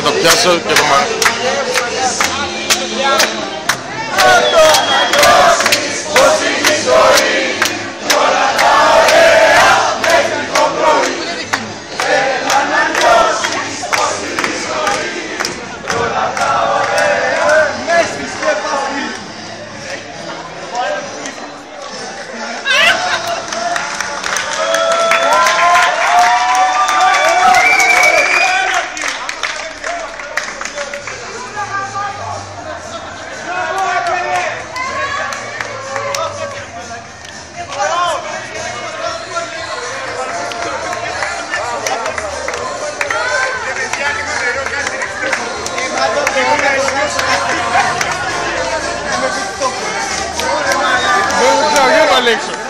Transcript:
να το πιάσω και το μάθω. election.